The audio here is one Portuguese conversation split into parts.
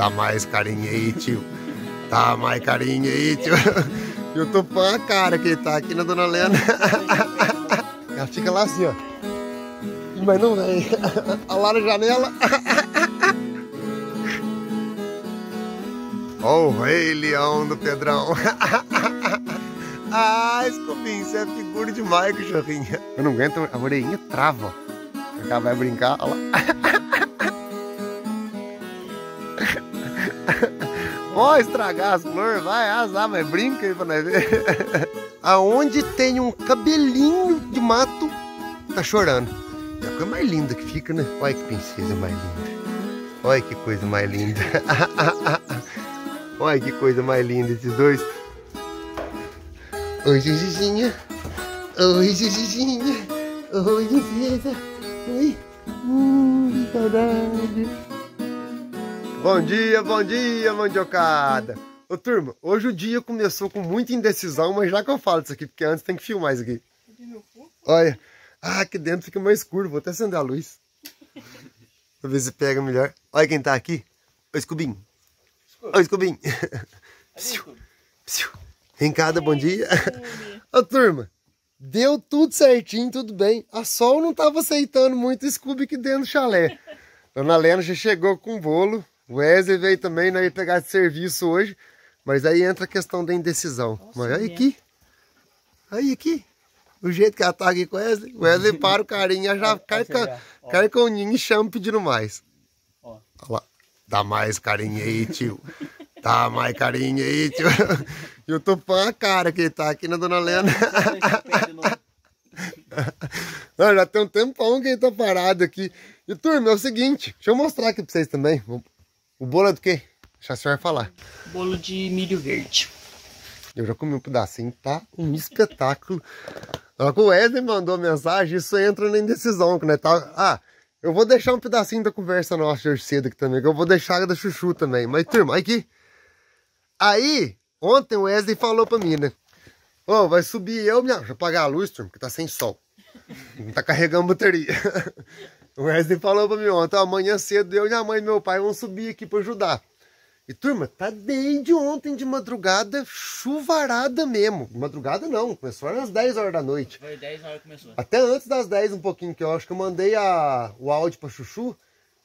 Dá mais carinho aí, tio. Dá mais carinho aí, tio. Eu tô pã a cara que tá aqui na Dona Lena. Ela fica lá assim, ó. Mas não vem. Olha lá na janela. Ó o rei leão do Pedrão. ah, Escobinho, você é figura demais, cachorrinha. Eu não aguento, a orelhinha trava. Ela vai brincar, olha lá. Pode estragar as flores, vai azar, mas brinca aí pra nós ver. Aonde tem um cabelinho de mato, tá chorando. É a coisa mais linda que fica, né? Olha que princesa mais linda. Olha que coisa mais linda. Olha que coisa mais linda esses dois. Oi, Gigizinha. Oi, Gigizinha. Oi, princesa. Oi. Hum, saudade. Bom dia, bom dia, mandiocada. Ô turma, hoje o dia começou com muita indecisão, mas já que eu falo isso aqui, porque antes tem que filmar isso aqui. Olha, ah, aqui dentro fica mais escuro, vou até acender a luz. Pra ver se pega melhor. Olha quem tá aqui. Ô Escubinho. Ô Escubinho. Vem cada, bom dia. Ô turma, deu tudo certinho, tudo bem. A Sol não tava aceitando muito o Scooby aqui dentro do chalé. Dona Lena já chegou com o bolo, o Wesley veio também, não ia pegar de serviço hoje, mas aí entra a questão da indecisão. Nossa, mas aí aqui, aí aqui, o jeito que ela tá aqui com o Wesley, o Wesley para o carinha, já cai, cai com o ninho e chama pedindo mais. Ó. Olha lá, dá mais carinho aí, tio. Dá mais carinho aí, tio. Eu tô fã a cara que ele tá aqui na Dona Lena. Não, já tem um tempão que ele tá parado aqui. E turma, é o seguinte, deixa eu mostrar aqui pra vocês também. O bolo é do quê? Deixa a senhora falar. Bolo de milho verde. Eu já comi um pedacinho, tá um espetáculo. Só que o Wesley mandou mensagem, isso entra na indecisão, né? Tá... Ah, eu vou deixar um pedacinho da conversa nossa hoje cedo aqui também, que eu vou deixar da chuchu também. Mas, turma, aqui. Aí, ontem o Wesley falou pra mim, né? Ô, oh, vai subir eu, minha... Deixa eu apagar a luz, turma, porque tá sem sol. Não tá carregando bateria. O Wesley falou pra mim ontem, amanhã cedo eu, minha mãe e meu pai vão subir aqui pra ajudar. E turma, tá desde ontem de madrugada, chuvarada mesmo. Madrugada não, começou às 10 horas da noite. Foi 10 horas que começou. Até antes das 10 um pouquinho, que eu acho que eu mandei a, o áudio pra Chuchu.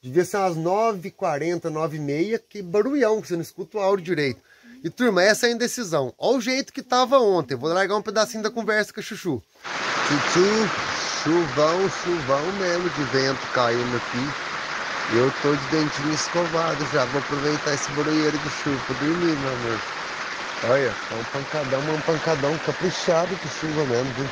Devia ser umas 9h40, 9h30, que barulhão, que você não escuta o áudio direito. E turma, essa é a indecisão. Olha o jeito que tava ontem. Vou largar um pedacinho da conversa com a Chuchu. Chuchu, Chuvão, chuvão mesmo de vento caindo aqui. Eu tô de dentinho escovado já. Vou aproveitar esse barulheiro de chuva pra dormir, meu amor. Olha, é um pancadão, um pancadão caprichado de chuva mesmo, viu?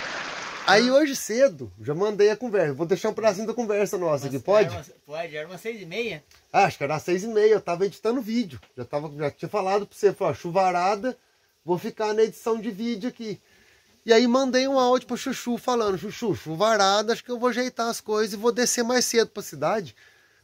Aí hoje cedo, já mandei a conversa. Vou deixar um pedacinho da conversa nossa aqui, pode? Era uma, pode, era umas seis e meia. Ah, acho que era seis e meia, eu tava editando vídeo. Já, tava, já tinha falado pra você, falou, chuvarada, vou ficar na edição de vídeo aqui. E aí mandei um áudio pro Chuchu falando, Chuchu, chuvarada, acho que eu vou ajeitar as coisas e vou descer mais cedo pra cidade.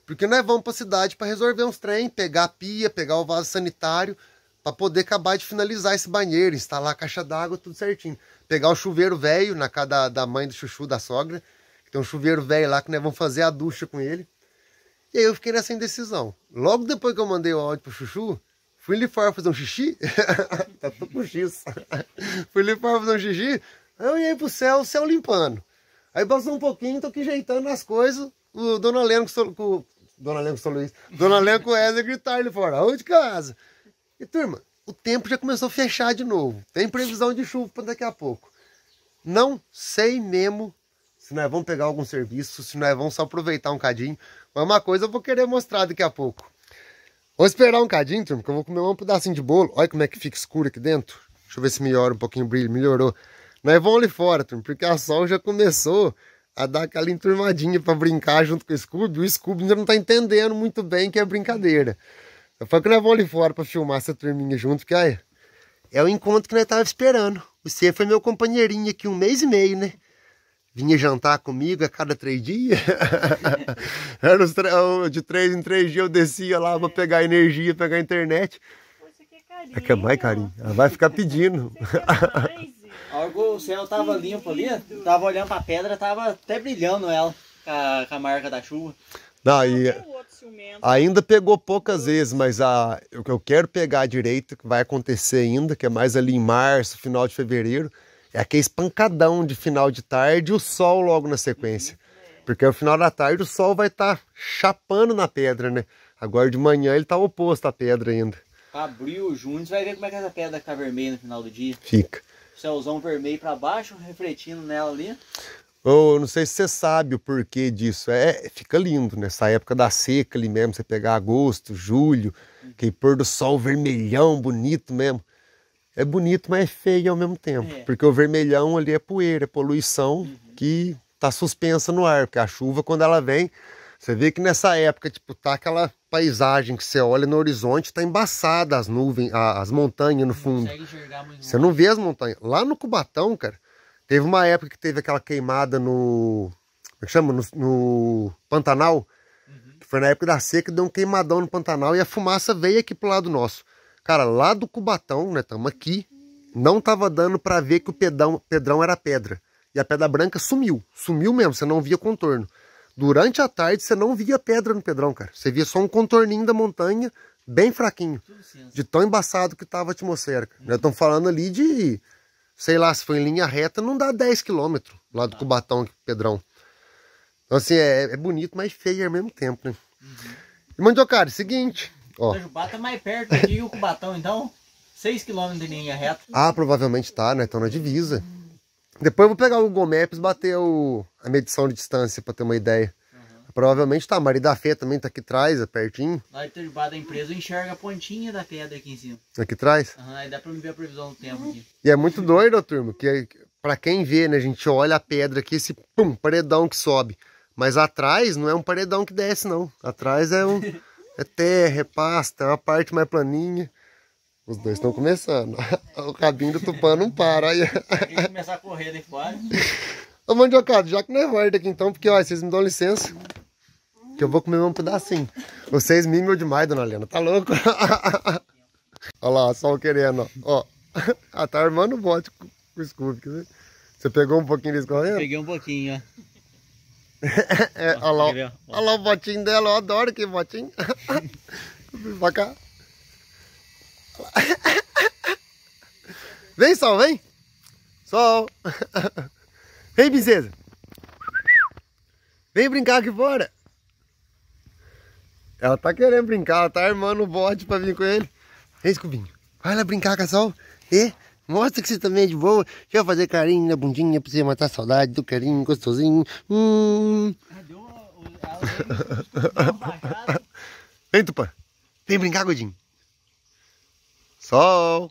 Porque nós vamos pra cidade para resolver uns trem, pegar a pia, pegar o vaso sanitário, para poder acabar de finalizar esse banheiro, instalar a caixa d'água, tudo certinho. Pegar o chuveiro velho na casa da, da mãe do Chuchu, da sogra, que tem um chuveiro velho lá que nós vamos fazer a ducha com ele. E aí eu fiquei nessa indecisão. Logo depois que eu mandei o áudio pro Chuchu, Fui ali fora fazer um xixi. tá tudo com X. Fui ali fora fazer um xixi. Eu ia pro céu, o céu limpando. Aí passou um pouquinho, tô aqui ajeitando as coisas. O Dona Lena com, Dona Lena com São Luís. Dona Lena com o Wesley gritaram ali fora. Onde casa? E turma, o tempo já começou a fechar de novo. Tem previsão de chuva para daqui a pouco. Não sei mesmo se nós vamos pegar algum serviço, se nós vamos só aproveitar um cadinho. Mas uma coisa eu vou querer mostrar daqui a pouco. Vou esperar um cadinho, turma, que eu vou comer um pedacinho de bolo. Olha como é que fica escuro aqui dentro. Deixa eu ver se melhora um pouquinho o brilho. Melhorou. Nós vamos ali fora, turma, porque a Sol já começou a dar aquela enturmadinha para brincar junto com o Scooby. O Scooby ainda não tá entendendo muito bem que é brincadeira. Eu falei que nós vamos ali fora para filmar essa turminha junto, porque aí, é o encontro que nós tava esperando. Você foi meu companheirinho aqui um mês e meio, né? Vinha jantar comigo a cada três dias. Era os de três em três dias eu descia lá para pegar energia, pegar internet. Poxa, que carinho. É que é mais carinho. Ela vai ficar pedindo. Algo, o céu tava limpo ali, tava olhando pra pedra, tava até brilhando ela com a, com a marca da chuva. Não, e... Ainda pegou poucas vezes, mas a, o que eu quero pegar direito, que vai acontecer ainda, que é mais ali em março, final de fevereiro, é aquele espancadão de final de tarde e o sol logo na sequência. Porque no final da tarde o sol vai estar tá chapando na pedra, né? Agora de manhã ele tá oposto à pedra ainda. Abril, junho, você vai ver como é que essa pedra fica vermelha no final do dia. Fica. Céuzão vermelho para baixo, refletindo nela ali. Oh, não sei se você sabe o porquê disso. É, fica lindo nessa época da seca ali mesmo, você pegar agosto, julho, uhum. que pôr do sol vermelhão, bonito mesmo. É bonito, mas é feio ao mesmo tempo. É. Porque o vermelhão ali é poeira, é poluição uhum. que tá suspensa no ar. Porque a chuva, quando ela vem, você vê que nessa época, tipo, tá aquela paisagem que você olha no horizonte, tá embaçada as nuvens, as montanhas no fundo. Você não vê as montanhas. Lá no Cubatão, cara, teve uma época que teve aquela queimada no. Como é que chama? No, no Pantanal. Uhum. Que foi na época da seca, deu um queimadão no Pantanal e a fumaça veio aqui pro lado nosso. Cara, lá do Cubatão, né? Tamo aqui. Não tava dando para ver que o pedrão, pedrão era pedra. E a pedra branca sumiu. Sumiu mesmo, você não via contorno. Durante a tarde você não via pedra no Pedrão, cara. Você via só um contorninho da montanha, bem fraquinho. De tão embaçado que tava a atmosfera. Uhum. Nós estamos falando ali de, sei lá, se for em linha reta, não dá 10 quilômetros lá do ah. Cubatão, Pedrão. Então assim, é, é, bonito, mas feio ao mesmo tempo, né? Uhum. E Mandiocara, seguinte, ó. O tá mais perto aqui e o Cubatão, então, 6 quilômetros de linha reta. Ah, provavelmente tá, né? Estão na divisa. Depois eu vou pegar o Google Maps e bater o, a medição de distância para ter uma ideia. Uhum. Provavelmente tá, Maria da Fé também tá aqui atrás, é pertinho. Lá debaixo da empresa eu enxergo a pontinha da pedra aqui em cima. Aqui atrás? Uhum, aí dá pra me ver a previsão do tempo aqui. E é muito doido, turma, que para quem vê, né, a gente olha a pedra aqui, esse pum, paredão que sobe. Mas atrás não é um paredão que desce, não. Atrás é um é terra, é pasta, é uma parte mais planinha. Os dois estão começando. O rabinho do Tupã não para. Aí. Tem que começar a correr ali fora. Ô, Mandiocado, já que não é guarda aqui então, porque, ó, vocês me dão licença. Que eu vou comer um pedacinho. Vocês mimam demais, dona Helena. Tá louco? Olha lá, só querendo, ó. Ah, tá armando o bote com o Scooby. Você pegou um pouquinho de escorrendo? Peguei um pouquinho, ó. É, olha lá, olha lá o botinho dela, eu adoro aquele botinho. Vai cá. Vem, Sol, vem. Sol. Vem, princesa. Vem brincar aqui fora. Ela tá querendo brincar, ela tá armando o bote pra vir com ele. Vem, Escubinho. Vai lá brincar com a Sol. E mostra que você também é de boa. Deixa eu fazer carinho na bundinha pra você matar a saudade do carinho gostosinho. Hum. Vem, Tupã. Vem brincar, Godinho. Sol.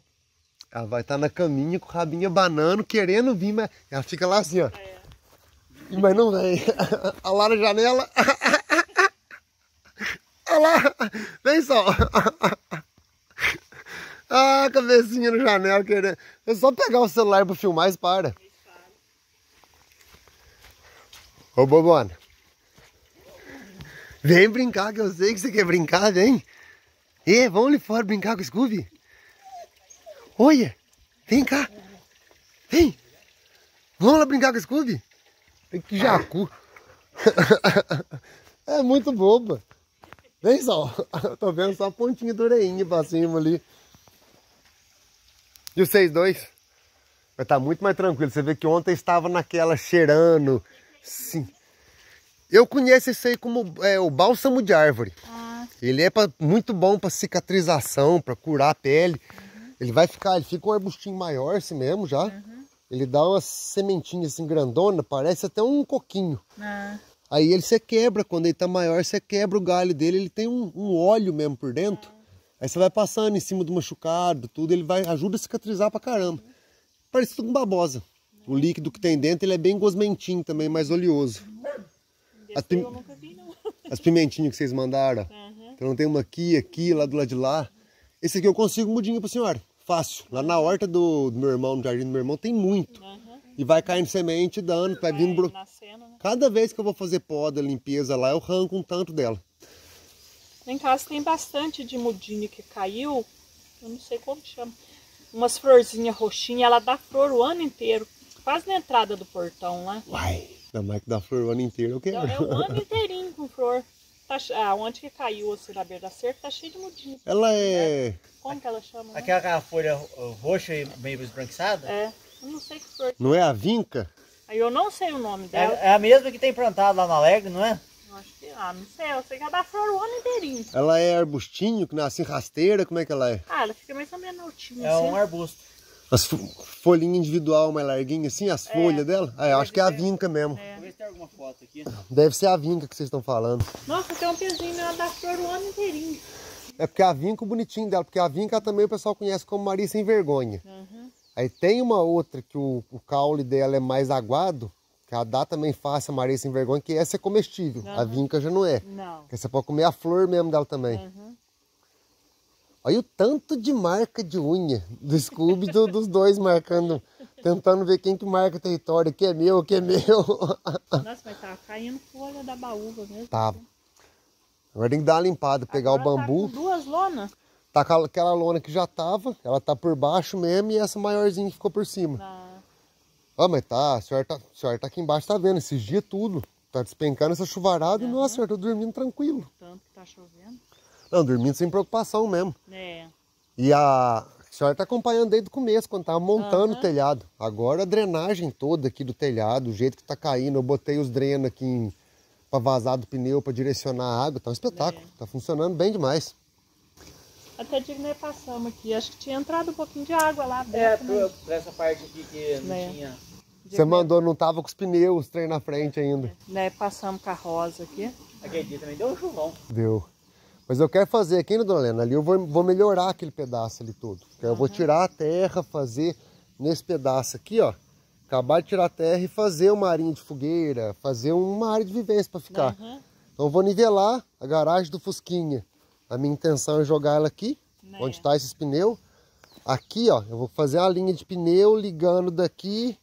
Ela vai estar tá na caminha com o rabinho abanando, querendo vir, mas ela fica lá assim, ó. É. Mas não vem. Olha lá na janela. Olha lá. Vem só. Ah, cabecinha na janela querendo. É só pegar o celular para filmar e para. Ô, Bobona. Vem brincar, que eu sei que você quer brincar, vem. E vamos ali fora brincar com o Scooby. Olha, vem cá. Vem. Vamos lá brincar com o Scooby? Que jacu. é muito boba. Vem só. Tô vendo só a pontinha do orelhinha pra cima ali. E vocês dois? Vai estar tá muito mais tranquilo. Você vê que ontem estava naquela cheirando. Sim. Eu conheço esse aí como é, o bálsamo de árvore. Ah. Ele é pra, muito bom para cicatrização, para curar a pele. Ele vai ficar, ele fica um arbustinho maior assim mesmo já. Uhum. Ele dá umas sementinhas assim grandona, parece até um coquinho. Ah. Aí ele você quebra, quando ele tá maior, você quebra o galho dele, ele tem um, um óleo mesmo por dentro. Aí você vai passando em cima do machucado, tudo, ele vai ajuda a cicatrizar pra caramba. Parece tudo com babosa. O líquido que tem dentro, ele é bem gosmentinho também, mais oleoso. As, pim... As pimentinhas que vocês mandaram. Uhum. Então tem uma aqui, aqui, lá do lado de lá. Esse aqui eu consigo mudinho pra senhora. Fácil. Lá na horta do, do meu irmão, no jardim do meu irmão, tem muito. Uhum. E vai caindo semente, dando, vai, vai vindo... Nascendo, né? Cada vez que eu vou fazer poda, limpeza lá, eu arranco um tanto dela. Em casa tem bastante de mudinha que caiu. Eu não sei como chama. Umas florzinhas roxinhas, ela dá flor o ano inteiro. Quase na entrada do portão lá. Uai, ainda mais que dá flor o ano inteiro, eu quero. É, é o ano inteirinho com flor. tá, ah, onde que caiu assim na beira da cerca, tá cheio de mudinho. Ela é. Como que ela chama? né? Aquela folha uh, roxa e meio esbranquiçada? É, eu não sei que flor. Não é a vinca? Aí eu não sei o nome É, dela. é a mesma que tem plantado lá na Alegre, não é? Eu Acho que, ah, não sei, eu sei que ela dá flor o ano inteirinho. Ela é arbustinho, que nasce rasteira, como é que ela é? Ah, ela fica mais ou menos altinha É assim. um arbusto. As fo- folhinhas individual mais larguinhas assim, as folhas dela? Ah, eu acho que é a vinca mesmo. É. Vou ver se tem alguma foto aqui. Deve ser a vinca que vocês estão falando. Nossa, tem um pezinho, ela dá flor o ano inteirinho. É porque a vinca, o bonitinho dela, porque a vinca também o pessoal conhece como Maria Sem Vergonha. Uhum. Aí tem uma outra que o, o caule dela é mais aguado, que ela dá também fácil a Maria Sem Vergonha, que essa é comestível. A vinca já não é. Não. Porque você pode comer a flor mesmo dela também. Uhum. Olha o tanto de marca de unha do Scooby do, dos dois marcando, tentando ver quem que marca o território, que é meu, que é meu. Nossa, mas tá caindo folha da baúva mesmo. Tá. Agora tem que dar uma limpada, pegar Agora o bambu. Tá duas lonas. Tá com aquela lona que já tava, ela tá por baixo mesmo e essa maiorzinha que ficou por cima. Na... Ah, mas tá, a senhora tá, a senhora tá aqui embaixo, tá vendo, esses dias tudo. Tá despencando essa chuvarada e, nossa, a senhora tá dormindo tranquilo. Tanto que tá chovendo. Não, dormindo sem preocupação mesmo. É. E a, a senhora tá acompanhando desde o começo, quando tava montando o Aham. telhado. Agora a drenagem toda aqui do telhado, o jeito que tá caindo, eu botei os drenos aqui em, pra vazar do pneu, pra direcionar a água, tá um espetáculo. Tá funcionando bem demais. Até que nós passamos aqui. Acho que tinha entrado um pouquinho de água lá É, dentro. né? por, por essa parte aqui que não É. tinha. Você mandou, não tava com os pneus, trem na frente ainda. Nós passamos com a rosa aqui. Aquele dia também deu um chuvão. Deu. Mas eu quero fazer aqui, né, dona Helena? Ali eu vou, vou melhorar aquele pedaço ali todo. Porque Eu vou tirar a terra, fazer nesse pedaço aqui, ó. Acabar de tirar a terra e fazer uma arinha de fogueira, fazer uma área de vivência para ficar. Uhum. Então eu vou nivelar a garagem do Fusquinha. A minha intenção é jogar ela aqui, Né. onde está esses pneus. Aqui, ó, eu vou fazer uma linha de pneu ligando daqui,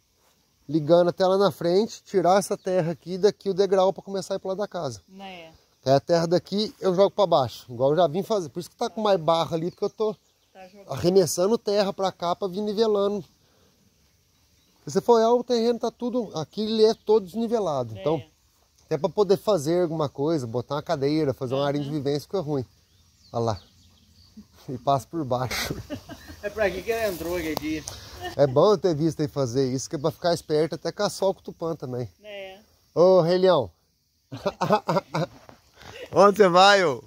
ligando até lá na frente, tirar essa terra aqui daqui o degrau para começar a ir para lá da casa. Né? Aí a terra daqui eu jogo para baixo, igual eu já vim fazer. Por isso que tá com mais barro ali, porque eu tô Tá arremessando terra para cá para vir nivelando. Se você for olhar, o terreno tá tudo, aqui ele é todo desnivelado. Então, até para poder fazer alguma coisa, botar uma cadeira, fazer uma área de vivência, fica ruim. Olha lá. E passa por baixo. É por aqui que ele entrou aquele dia. É bom eu ter visto ele fazer isso, que é pra ficar esperto até caçar o cutupã também. Né? Ô, Rei Leão. Onde você vai, ô?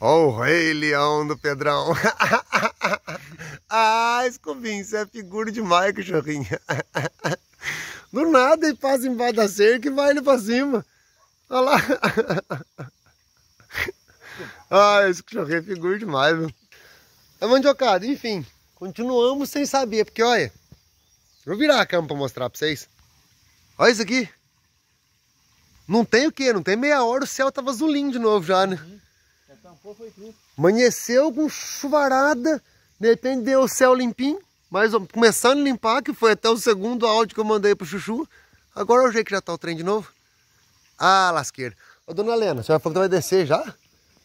Ó o Rei Leão do Pedrão. ah, Escobinho, você é figura demais, cachorrinho. Do nada ele passa embaixo da cerca e vai ali pra cima. Olha lá. ah, esse cachorrinho é figura demais, viu? É mandiocado, enfim. Continuamos sem saber, porque olha. Vou virar a cama pra mostrar pra vocês. Olha isso aqui. Não tem o quê? Não tem meia hora, o céu tava azulinho de novo já, né? Já tampou, foi tudo. Amanheceu com chuvarada, de repente deu o céu limpinho, mas começando a limpar, que foi até o segundo áudio que eu mandei pro Chuchu. Agora é o jeito que já tá o trem de novo. Ah, lasqueira. Ô, dona Helena, a senhora falou que vai descer já?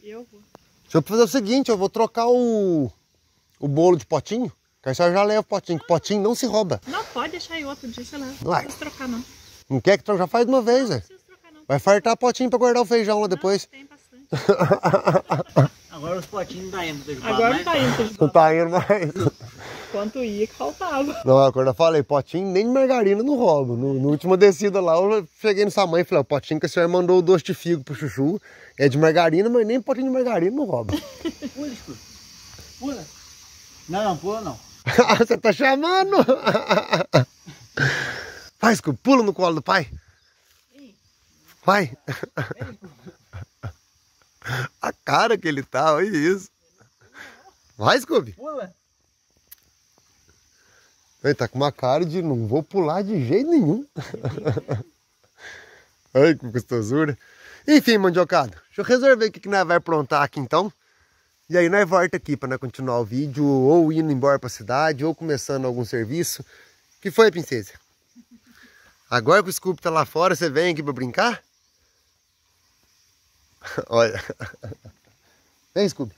Eu vou. Deixa eu fazer o seguinte, eu vou trocar o, o bolo de potinho, que a senhora já leva o potinho, que potinho não se rouba. Não, pode deixar aí outro dia, sei lá. Não Vai. precisa trocar, não. Não Não quer que troque? Já faz de uma vez, né? precisa trocar, não. Vai fartar potinho pra guardar o feijão lá depois. Tem bastante. Agora os potinhos não tem que falar, Agora não tá indo. Não tá indo mais. Quanto ia que faltava. Não, agora eu falei, potinho nem de margarina não roubo. No, no última descida lá, eu cheguei no sua mãe e falei, o potinho que a senhora mandou o doce de figo pro chuchu é de margarina, mas nem potinho de margarina não rouba. Pula. Pula. Não, não, pula não. Você tá chamando? Vai, Scooby, pula no colo do pai. Vai. A cara que ele tá, olha isso. Vai, Scooby. Pula. Ele tá com uma cara de não vou pular de jeito nenhum. Ai, que gostosura. Enfim, mandiocado, deixa eu resolver o que, que nós vai aprontar aqui então. E aí nós volta aqui para continuar o vídeo, ou indo embora pra cidade, ou começando algum serviço. que foi, princesa? Agora que o Scooby tá lá fora, você vem aqui pra brincar? Olha. Vem, Scooby.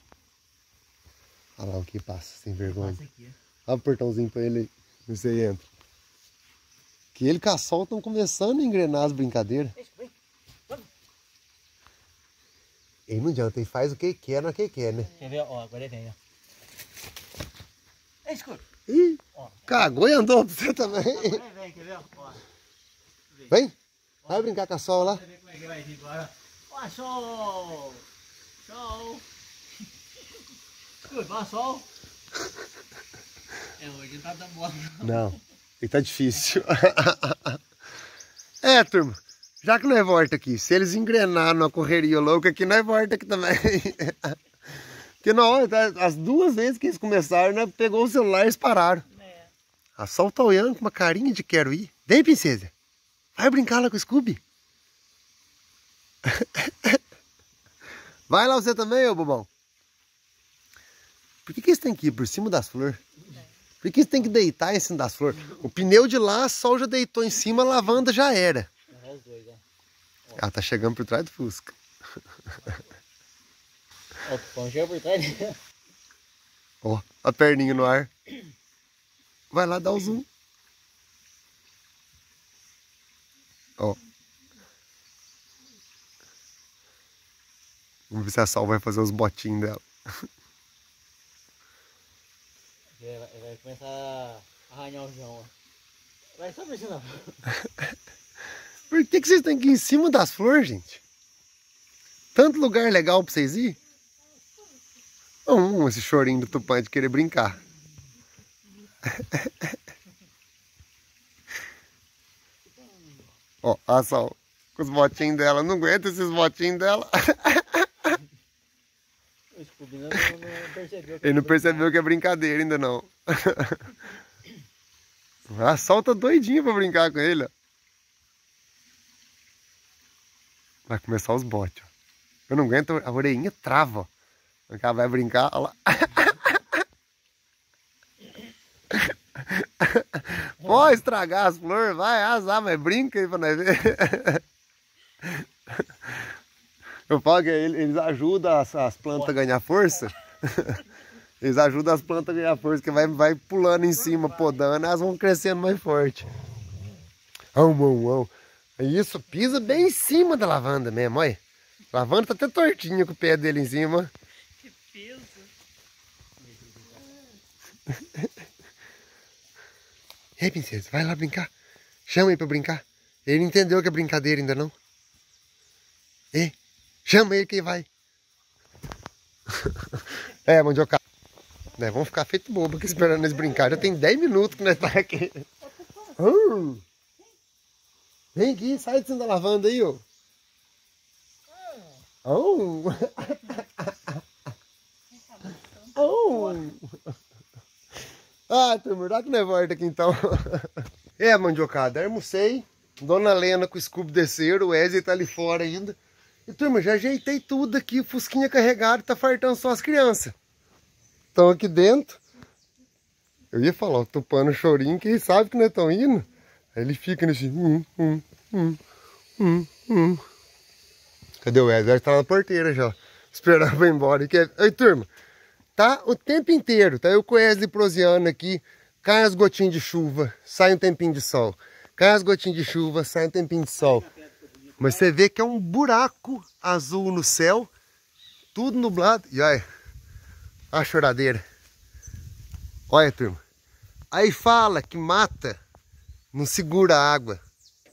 Olha lá o que passa, sem vergonha. Abre o portãozinho pra ele aí. Você entra. Que ele e a Sol estão começando a engrenar as brincadeiras. Vem. Vamos. Ele não adianta, ele faz o que quer na que quer, né? Quer ver? Ó, agora vem, ó. É escuro. Ih, Ó. cagou e andou pra você também. Agora vem, quer ver? Ó. Vem, vai brincar com a sol lá. Quer ver como é que vai vir agora? Ó, sol! Sol! Escuro, ó, sol! É, hoje não tá dando bola. não. Não, ele tá difícil. é, turma, já que nós volta aqui, se eles engrenaram na correria louca aqui, nós volta aqui também. Porque na hora, tá, as duas vezes que eles começaram, né, pegou o celular e eles pararam. É. A Sol tá olhando com uma carinha de quero ir. Vem, princesa. Vai brincar lá com o Scooby. Vai lá você também, ô bobão. Por que, que eles têm que ir por cima das flores? Por que eles têm que deitar em cima das flores? O pneu de lá, a Sol já deitou em cima, a lavanda já era. Os dois, ó. Ela tá chegando por trás do Fusca. Ó, o pão chega por trás. Ó, a perninha no ar. Vai lá dar o zoom. Ó. Vamos ver se a Sol vai fazer os botinhos dela. Ele vai, começar a arranhar o ó. Vai só por cima. Por que, que vocês têm que ir em cima das flores, gente? Tanto lugar legal pra vocês ir. Hum, esse chorinho do Tupã de querer brincar. Ó, Sol com os botinhos dela. Não aguenta esses botinhos dela. Ele não percebeu que é brincadeira ainda não. A Sol tá doidinha pra brincar com ele, ó. Vai começar os botes. Eu não aguento, a orelhinha trava. Quando ela vai brincar, olha lá. Pode estragar as flores, vai azar, mas brinca aí pra nós ver. Eu falo que ele- eles ajudam as, as plantas a ganhar força. Eles ajudam as plantas a ganhar força, que vai, vai pulando em cima, podando, elas vão crescendo mais forte. Ão, ão, ão. Isso, pisa bem em cima da lavanda mesmo, olha. A lavanda tá até tortinha com o pé dele em cima. Que peso. Ei, princesa, vai lá brincar. Chama ele pra brincar. Ele não entendeu que é brincadeira ainda não. Ei, chama ele que vai. é, mandioca. Né, vamos ficar feito bobo aqui esperando eles brincar. Já tem 10 minutos que nós tá aqui. Hum. Vem aqui, sai de cima da lavanda aí, ó. Oh. oh. Ah, turma, dá que não é volta aqui então. é, mandiocada, almocei. Dona Lena com o Scooby desceram, o Wesley tá ali fora ainda. E turma, já ajeitei tudo aqui, o Fusquinha carregado, tá fartando só as crianças. Estão aqui dentro. Eu ia falar, ó, topando o chorinho, quem sabe que não estão indo. Aí ele fica nesse. Hum, hum, hum, hum, hum. Cadê o Wesley? Ele tá na porteira já, esperando pra ir embora. Quer... Aí, turma, tá o tempo inteiro, tá eu com o Wesley aqui, cai as gotinhas de chuva, sai um tempinho de sol. Cai as gotinhas de chuva, sai um tempinho de sol. Mas você vê que é um buraco azul no céu, tudo nublado. E olha, a choradeira. Olha, turma. Aí fala que mata, não segura a água.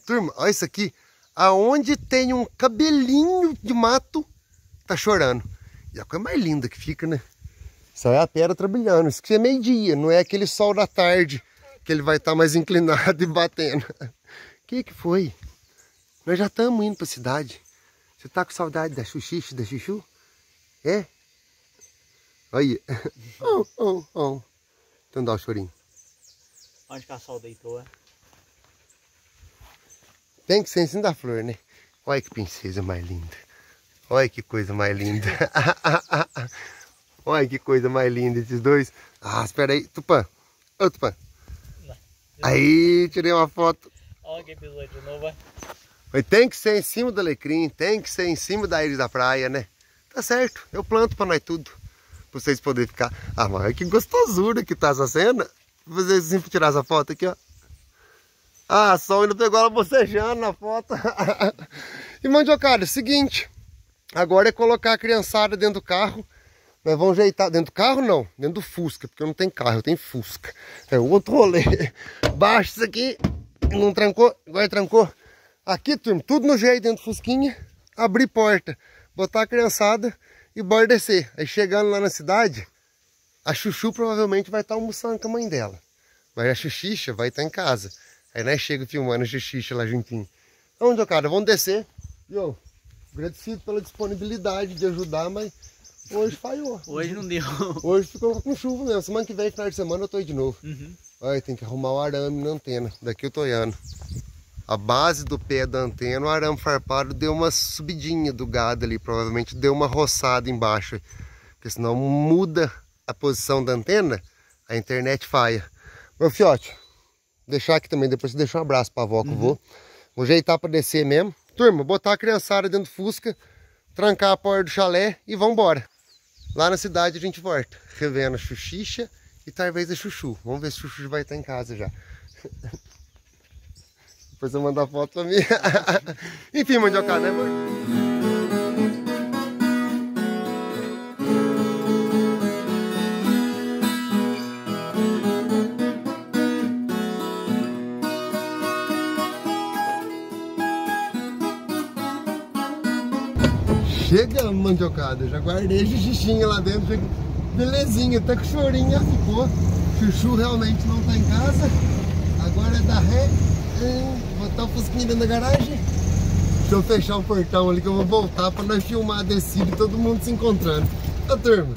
Turma, olha isso aqui. Aonde tem um cabelinho de mato, tá chorando. E a coisa mais linda que fica, né? Isso aí é a pedra trabalhando. Isso aqui é meio-dia, não é aquele sol da tarde que ele vai estar mais inclinado e batendo. O que que foi? Nós já estamos indo pra cidade. Você tá com saudade da xuxixe, da chuchu? É? Olha. Oh, oh, oh. Então dá o chorinho. Onde que a sol deitou, é? Tem que ser em cima da flor, né? Olha que princesa mais linda. Olha que coisa mais linda. Olha que coisa mais linda esses dois. Ah, espera aí. Tupã. Ô, Tupã. Aí, tirei uma foto. Olha que episódio de novo? Mas tem que ser em cima do alecrim, tem que ser em cima da íris da praia, né? Tá certo, eu planto pra nós tudo. Pra vocês poderem ficar. Ah, mas que gostosura que tá essa cena. Vou fazer assim tirar essa foto aqui, ó. Ah, só ainda pegou ela bocejando na foto. e mandiocada, seguinte. Agora é colocar a criançada dentro do carro. Nós vamos ajeitar. Dentro do carro não, dentro do Fusca, porque eu não tenho carro, eu tenho Fusca. É outro rolê. Baixa isso aqui. Não trancou? Agora trancou. Aqui, turma, tudo no jeito dentro do Fusquinha. Abrir porta, botar a criançada e bora descer. Aí chegando lá na cidade, a Chuchu provavelmente vai estar almoçando com a mãe dela. Mas a Xuxixa vai estar em casa. Aí nós chega filmando Xuxixa lá juntinho. Então, cara, vamos descer. Eu, agradecido pela disponibilidade de ajudar, mas hoje falhou. Hoje não deu. Hoje ficou com chuva mesmo. Semana que vem, final de semana, eu tô aí de novo. Uhum. Olha, tem que arrumar o arame na antena. Daqui eu tô olhando. A base do pé da antena, o arame farpado deu uma subidinha do gado ali. Provavelmente deu uma roçada embaixo. Porque senão muda a posição da antena, a internet falha. Meu fiote, deixar aqui também, depois deixar um abraço pra avó que eu vou. Vou ajeitar pra descer mesmo. Turma, botar a criançada dentro do Fusca, trancar a porta do chalé e vambora. Lá na cidade a gente volta, revendo a Xuxixa e talvez a Chuchu. Vamos ver se a Chuchu vai estar em casa já. Depois eu mandar foto pra mim. Enfim, mandiocada, né, mãe? Chega, mandiocada. Já guardei xixinha lá dentro. Belezinha, até que o chorinho já ficou. Chuchu realmente não tá em casa. Agora é da ré. Botar o fusquinha dentro da garagem. Deixa eu fechar o portão ali que eu vou voltar pra nós filmar a descida e todo mundo se encontrando. Ô turma,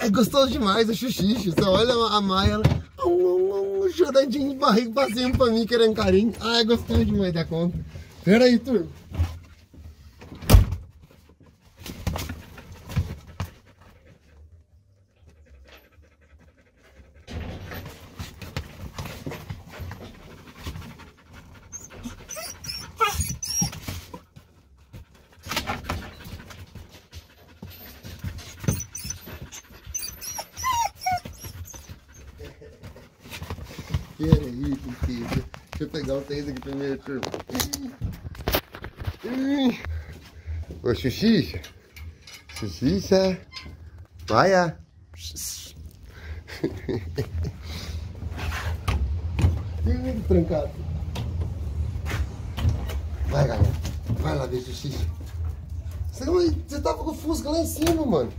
é gostoso demais a xuxixa. Você olha a Maia, ela... Um, um, um, choradinho de barriga cima pra mim, querendo carinho. Ah, é gostoso demais da conta. Pera aí, turma. Peraí, filho. Deixa eu pegar o tênis aqui primeiro, turma. Ô, Xuxixa. Xuxixa. Ah. Ih, trancado. Vai, galera. Vai lá ver, Xuxixa. Você, você tava com o Fusca lá em cima, mano.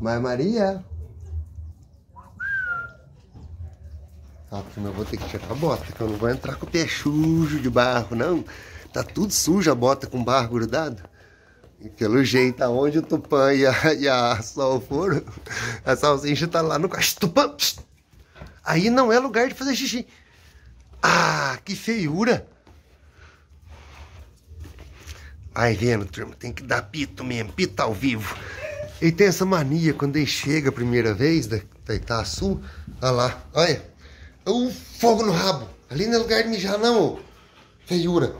Mas Maria. Turma, eu vou ter que tirar a bota, que eu não vou entrar com o pé sujo de barro, não. Tá tudo sujo a bota com barro grudado. E pelo jeito, aonde o Tupã e a, e a Sol foram, a salsicha tá lá no quarto. Tupã! Aí não é lugar de fazer xixi. Ah, que feiura! Aí vendo, turma, tem que dar pito mesmo, pito ao vivo. Ele tem essa mania, quando ele chega a primeira vez da, da Itaçu, olha lá, olha. O fogo no rabo. Ali não é lugar de mijar, não. Feiura.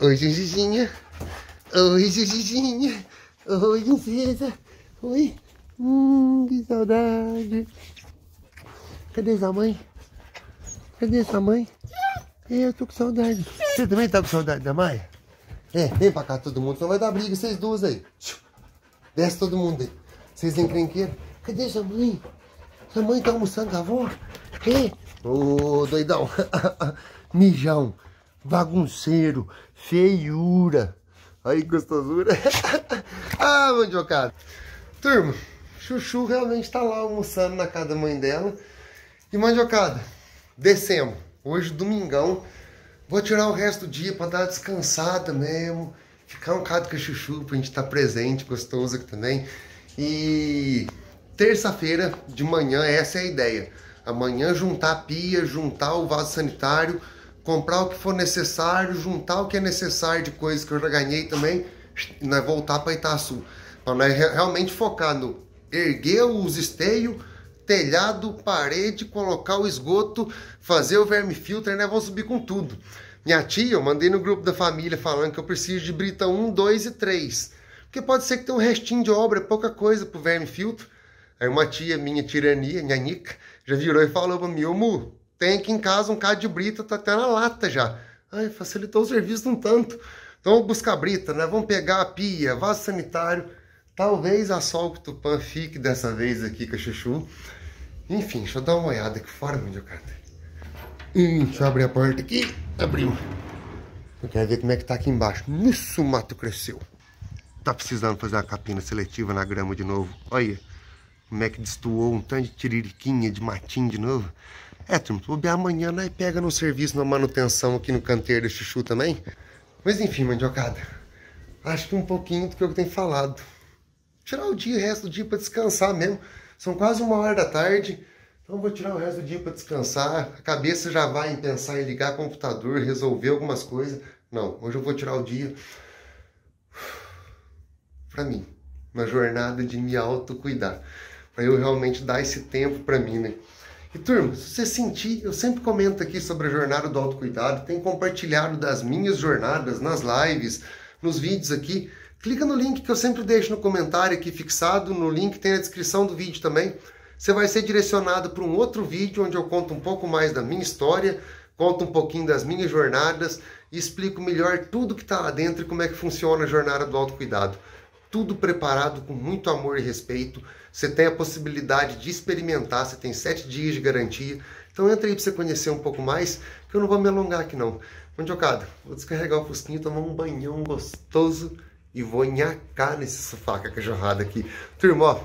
Oi, Gigizinha. Oi, Gigizinha. Oi, princesa. Oi. Hum, que saudade. Cadê sua mãe? Cadê sua mãe? É, eu tô com saudade. Você também tá com saudade da Maia? É, vem pra cá todo mundo, senão vai dar briga, vocês duas aí. Desce todo mundo aí. Vocês encrenqueiros. Cadê sua mãe? Sua mãe tá almoçando com a avó? Ô, doidão. Mijão. Bagunceiro. Feiura. Aí, gostosura. ah, mandiocada. Turma, Chuchu realmente tá lá almoçando na casa da mãe dela. E mandiocada, descemos. Hoje, domingão. Vou tirar o resto do dia pra dar descansada mesmo. Ficar um bocado com a Chuchu pra gente estar presente, gostoso aqui também. E terça-feira de manhã, essa é a ideia. Amanhã juntar a pia, juntar o vaso sanitário, comprar o que for necessário, juntar o que é necessário de coisas que eu já ganhei também, e nós voltar para Itaçu. Para nós re- realmente focar no erguer os esteios, telhado, parede, colocar o esgoto, fazer o verme filtro, aí nós vamos subir com tudo. Minha tia, eu mandei no grupo da família falando que eu preciso de brita 1, 2 e 3. Porque pode ser que tenha um restinho de obra, pouca coisa pro verme filtro. Aí uma tia minha, tirania, nhanica, já virou e falou pra mim, Mu, tem aqui em casa um cado de brita, tá até na lata já. Ai, facilitou o serviço um tanto. Então vamos buscar brita, né? Vamos pegar a pia, vaso sanitário. Talvez a sol tupã fique dessa vez aqui com a chuchu. Enfim, deixa eu dar uma olhada aqui fora, mandioca. Hum, deixa eu abrir a porta aqui. Abriu. Eu quero ver como é que tá aqui embaixo. Nisso o mato cresceu. Tá precisando fazer uma capina seletiva na grama de novo. Olha como é que destoou um tanto de tiririquinha, de matinho de novo. É, turma, ver amanhã, né? Pega no serviço, na manutenção aqui no canteiro do chuchu também. Mas enfim, mandiocada. Acho que um pouquinho do que eu tenho falado. Tirar o dia, o resto do dia para descansar mesmo. São quase uma hora da tarde. Então vou tirar o resto do dia para descansar. A cabeça já vai em pensar em ligar o computador, resolver algumas coisas. Não, hoje eu vou tirar o dia para mim. Uma jornada de me autocuidar. Para eu realmente dar esse tempo para mim, né? E turma, se você sentir, eu sempre comento aqui sobre a jornada do autocuidado, tenho compartilhado das minhas jornadas nas lives, nos vídeos aqui. Clica no link que eu sempre deixo no comentário aqui fixado, no link tem na descrição do vídeo também. Você vai ser direcionado para um outro vídeo onde eu conto um pouco mais da minha história, conto um pouquinho das minhas jornadas e explico melhor tudo que está lá dentro e como é que funciona a jornada do autocuidado tudo preparado com muito amor e respeito. Você tem a possibilidade de experimentar, você tem sete dias de garantia. Então entra aí para você conhecer um pouco mais, que eu não vou me alongar aqui não. Mandiocada, vou descarregar o fusquinho, tomar um banhão gostoso e vou nhacar nesse sofá com a cachorrada aqui. Turma, ó,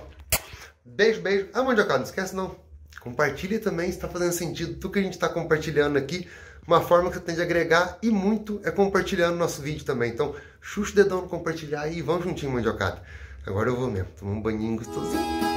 beijo, beijo. Ah, Mandiocada, não esquece não. Compartilha também, está fazendo sentido tudo que a gente está compartilhando aqui. Uma forma que você tem de agregar e muito é compartilhando nosso vídeo também. Então, xuxa o dedão no compartilhar e vamos juntinho, mandiocada. Agora eu vou mesmo, tomar um banhinho gostosinho.